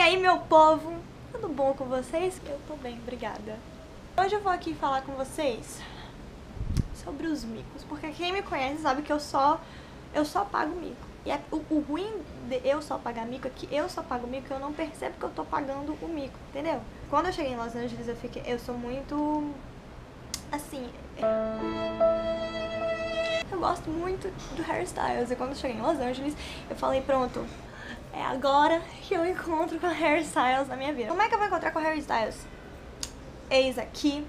E aí, meu povo, tudo bom com vocês? Eu tô bem, obrigada. Hoje eu vou aqui falar com vocês sobre os micos, porque quem me conhece sabe que eu só eu só pago mico. E é, o, o, ruim de eu só pagar mico é que eu só pago mico e eu não percebo que eu tô pagando o mico, entendeu? Quando eu cheguei em Los Angeles, eu fiquei. Eu sou muito. Assim. Eu gosto muito do hairstyles. E quando eu cheguei em Los Angeles, eu falei, pronto. É agora que eu encontro com hairstyles na minha vida. Como é que eu vou encontrar com hairstyles? Eis aqui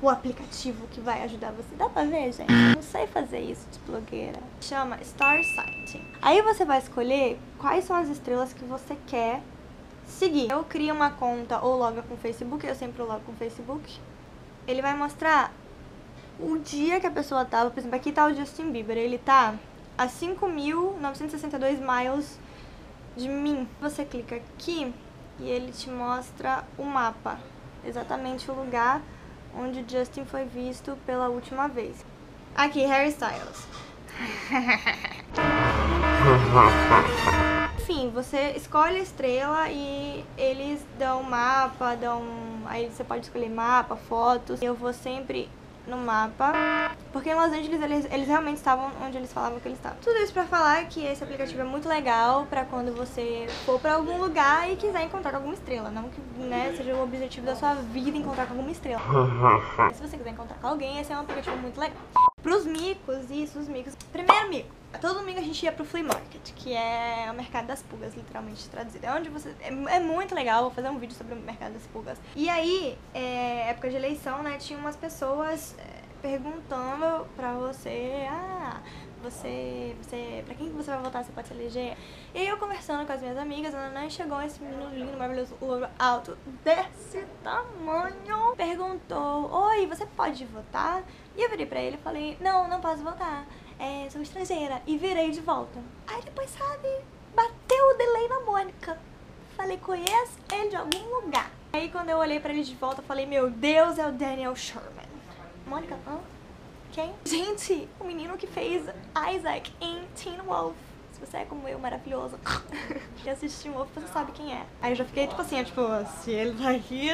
o aplicativo que vai ajudar você. Dá pra ver, gente? Eu não sei fazer isso de blogueira. Chama Star Sighting. Aí você vai escolher quais são as estrelas que você quer seguir. Eu crio uma conta ou logo com o Facebook, eu sempre logo com o Facebook. Ele vai mostrar o dia que a pessoa tava. Por exemplo, aqui tá o Justin Bieber. Ele tá a 5.962 miles de mim. Você clica aqui e ele te mostra o mapa. Exatamente o lugar onde Justin foi visto pela última vez. Aqui, Harry Styles. Enfim, você escolhe a estrela e eles dão mapa, dão. Aí você pode escolher mapa, fotos. Eu vou sempre no mapa. Porque em Los Angeles eles, eles realmente estavam onde eles falavam que eles estavam. Tudo isso pra falar que esse aplicativo é muito legal pra quando você for pra algum lugar e quiser encontrar com alguma estrela. Não que né, seja o objetivo da sua vida encontrar com alguma estrela. Se você quiser encontrar com alguém, esse é um aplicativo muito legal. Pros micos, isso, os micos. Primeiro mico. Todo domingo a gente ia pro Flea Market, que é o mercado das pulgas, literalmente traduzido. É onde você. É, é, muito legal, vou fazer um vídeo sobre o mercado das pulgas. E aí, é, época de eleição, né, tinha umas pessoas é, perguntando pra você, ah, você, você, pra quem você vai votar, você pode se eleger. E eu conversando com as minhas amigas, e chegou esse menino lindo, maravilhoso, louro alto, desse tamanho, perguntou, oi, você pode votar? E eu virei pra ele e falei, não, não posso votar é, sou estrangeira. E virei de volta. Aí depois, sabe, bateu o delay na Mônica. Falei, conheço ele de algum lugar. Aí quando eu olhei pra ele de volta, falei, meu Deus, é o Daniel Sherman. Mônica, hã? Quem? Gente, o menino que fez Isaac em Teen Wolf. Se você é como eu, maravilhoso. e assistiu Wolf, você sabe quem é. Aí eu já fiquei tipo assim, tipo, se ele tá aqui,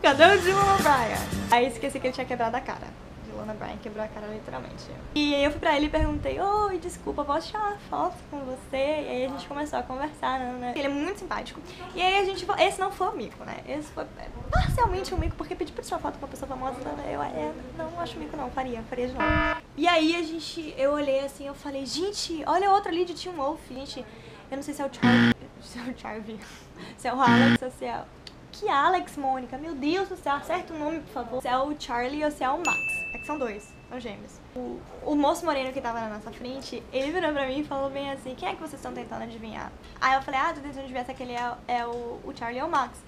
cadê o Dylan O'Brien? Aí esqueci que ele tinha quebrado a cara. Lana Bryan quebrou a cara literalmente. E aí eu fui pra ele e perguntei, oi, desculpa, posso tirar uma foto com você? E aí a gente começou a conversar, né? né? Ele é muito simpático. E aí a gente, esse não foi o mico, né? Esse foi parcialmente um mico, porque pedi pra tirar foto com uma pessoa famosa, né? eu é, não acho mico não, faria, faria de novo. E aí a gente, eu olhei assim, eu falei, gente, olha outra ali de Tim Wolf, gente. Eu não sei se é o Charlie, se é o Charlie, se é o Alex ou se é... Que Alex, Mônica? Meu Deus do céu, acerta o nome, por favor. Se é o Charlie ou se é o Max. É que são dois, são gêmeos. O, o moço moreno que tava na nossa frente, ele virou pra mim e falou bem assim, quem é que vocês estão tentando adivinhar? Aí eu falei, ah, tô tentando adivinhar se aquele é, é o, o Charlie ou o Max.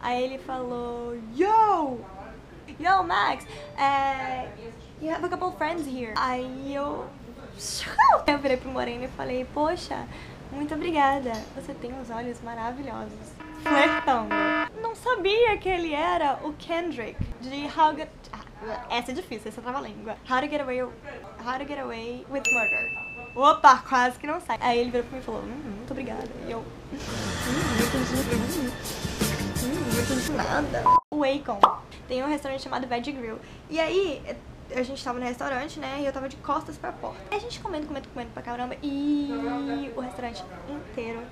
Aí ele falou, yo! Yo, Max! Uh, you have a couple friends here. Aí eu... Eu virei pro moreno e falei, poxa, muito obrigada. Você tem uns olhos maravilhosos. Flertando. Não sabia que ele era o Kendrick de How Good... Essa é difícil, essa é trava-língua. How to get away, how to get away with murder. Opa, quase que não sai. Aí ele virou pra mim e falou, hum, muito obrigada. E eu, hum, não entendi, hum, não nada. O Akon tem um restaurante chamado Veg Grill. E aí, a gente tava no restaurante, né, e eu tava de costas pra porta. A gente comendo, comendo, comendo pra caramba, e o restaurante inteiro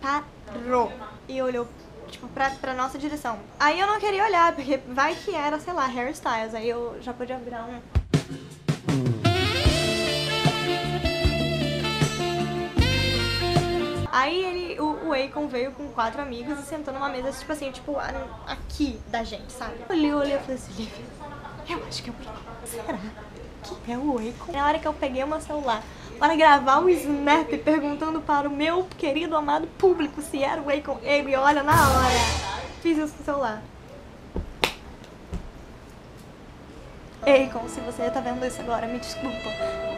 parou e olhou tipo, pra, pra nossa direção. Aí eu não queria olhar, porque vai que era, sei lá, hairstyles, aí eu já podia virar um... Aí ele, o, o Akon veio com quatro amigos e sentou numa mesa, tipo assim, tipo, aqui da gente, sabe? Eu olhei, eu olhei e falei assim, Lívia, eu acho que o Akon. Será que é o Akon? Na hora que eu peguei o meu celular, para gravar um snap perguntando para o meu querido amado público se era o Akon. Ele olha na hora. Fiz isso no celular. Akon, se você tá vendo isso agora, me desculpa.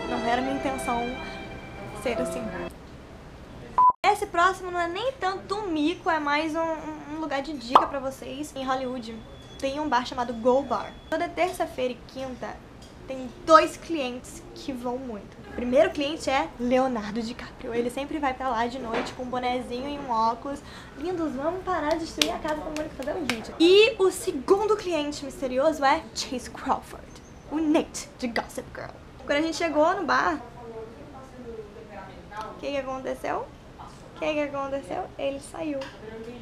Não era minha intenção ser assim. Esse próximo não é nem tanto um mico, é mais um, um lugar de dica pra vocês. Em Hollywood tem um bar chamado Go Bar. Toda terça-feira e quinta tem dois clientes que vão muito. O primeiro cliente é Leonardo DiCaprio. Ele sempre vai pra lá de noite com um bonezinho e um óculos. Lindos, vamos parar de destruir a casa pra Mônica fazer um vídeo. E o segundo cliente misterioso é Chase Crawford, o Nate de Gossip Girl. Quando a gente chegou no bar, o que, que aconteceu? O que, que aconteceu? Ele saiu.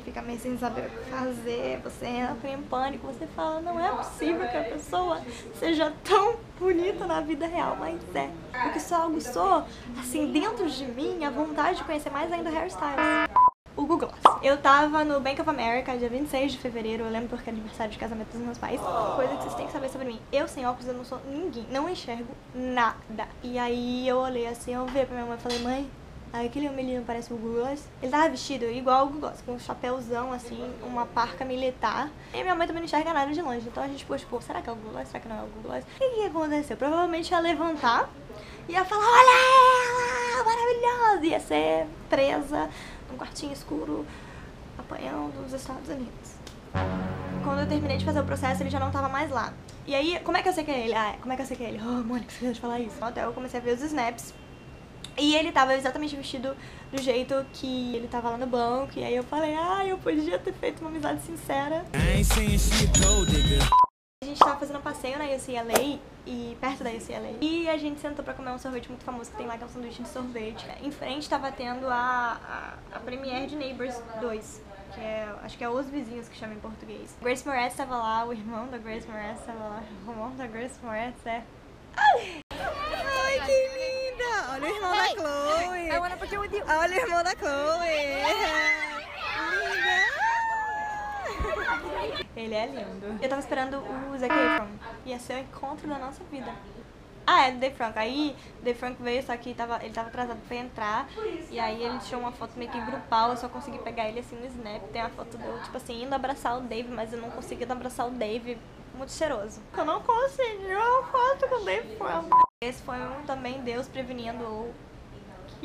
Fica meio sem saber o que fazer, você entra em pânico, você fala, não é possível que a pessoa seja tão bonita na vida real, mas é. O que só aguçou, assim, dentro de mim, a vontade de conhecer mais ainda hairstyles. O Google. Eu tava no Bank of America dia 26 de fevereiro, eu lembro porque é aniversário de casamento dos meus pais. Coisa que vocês têm que saber sobre mim. Eu sem óculos, eu não sou ninguém, não enxergo nada. E aí eu olhei assim, eu vi pra minha mãe e falei, mãe, Aquele menino parece o Gloss. Ele tava vestido igual o Gloss, com um chapéuzão, assim, uma parca militar. E minha mãe também não enxerga nada de longe. Então a gente ficou tipo, será que é o Gloss? Será que não é o Gloss? O que, que aconteceu? Provavelmente ia levantar e ia falar, olha ela, maravilhosa! Ia ser presa num quartinho escuro, apanhando os Estados Unidos. Quando eu terminei de fazer o processo, ele já não tava mais lá. E aí, como é que eu sei que é ele? Ah, como é que eu sei que é ele? Oh, Mônica, você de falar isso. Até eu comecei a ver os snaps e ele tava exatamente vestido do jeito que ele tava lá no banco. E aí eu falei, ah, eu podia ter feito uma amizade sincera. A gente tava fazendo um passeio na UCLA e perto da UCLA. E a gente sentou pra comer um sorvete muito famoso que tem lá, que é um sanduíche de sorvete. Em frente tava tendo a, a, a premiere de Neighbors 2. Que é, acho que é Os Vizinhos que chama em português. Grace Moretz tava lá, o irmão da Grace Moretz tava lá. O irmão da Grace Moretz é... Ai, Chloe! I wanna put you with you. Olha o irmão da Chloe! Ele é lindo. Eu tava esperando o Zac Efron. Ia ser o encontro da nossa vida. Ah, é do Dave Franco. Aí, Dave Franco veio, só que tava, ele tava atrasado pra entrar. E aí ele tirou uma foto meio que grupal, eu só consegui pegar ele assim no snap. Tem a foto dele, tipo assim, indo abraçar o Dave, mas eu não consegui abraçar o Dave. Muito cheiroso. Eu não consegui uma foto com o Dave Franco. Esse foi um também Deus prevenindo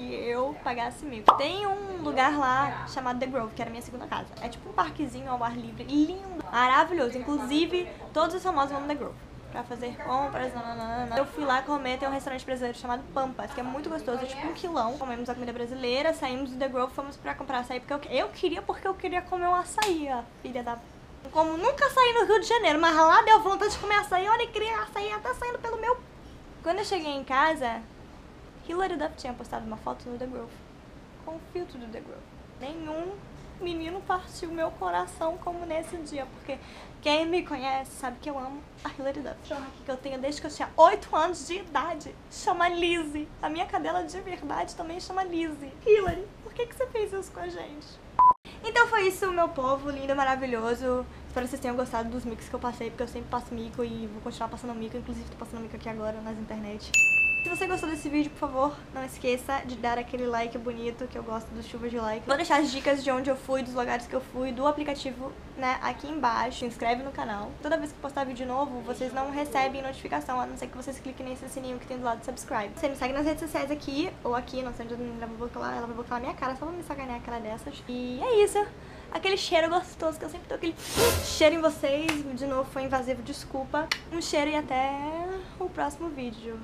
que eu pagasse mil. Tem um lugar lá chamado The Grove, que era minha segunda casa. É tipo um parquezinho ao ar livre, lindo, maravilhoso. Inclusive, todos os famosos vão no The Grove pra fazer compras, nananana. Eu fui lá comer, tem um restaurante brasileiro chamado Pampas, que é muito gostoso, é tipo um quilão. Comemos a comida brasileira, saímos do The Grove, fomos pra comprar açaí, porque eu, eu queria, porque eu queria comer um açaí, ó, filha da... Como nunca saí no Rio de Janeiro, mas lá deu vontade de comer açaí, olha, queria açaí até saindo pelo meu quando eu cheguei em casa, Hilary Duff tinha postado uma foto no The Grove, com o filtro do The Grove. Nenhum menino partiu meu coração como nesse dia, porque quem me conhece sabe que eu amo a Hilary Duff. Que eu tenho desde que eu tinha 8 anos de idade. Chama Lizzie. A minha cadela de verdade também chama Lizzie. Hilary, por que, que você fez isso com a gente? Então foi isso, meu povo lindo, maravilhoso. Espero que vocês tenham gostado dos micos que eu passei, porque eu sempre passo mico e vou continuar passando mico. Inclusive, tô passando mico aqui agora nas internet. Se você gostou desse vídeo, por favor, não esqueça de dar aquele like bonito, que eu gosto do chuva de like. Vou deixar as dicas de onde eu fui, dos lugares que eu fui, do aplicativo, né, aqui embaixo. Se inscreve no canal. Toda vez que postar vídeo novo, vocês não recebem notificação, a não ser que vocês cliquem nesse sininho que tem do lado do subscribe. Você me segue nas redes sociais aqui, ou aqui, não sei onde ela vai botar, ela vai botar na minha cara, só pra me sacanear aquela dessas. E é isso aquele cheiro gostoso que eu sempre dou aquele cheiro em vocês. De novo foi invasivo, desculpa. Um cheiro e até o próximo vídeo.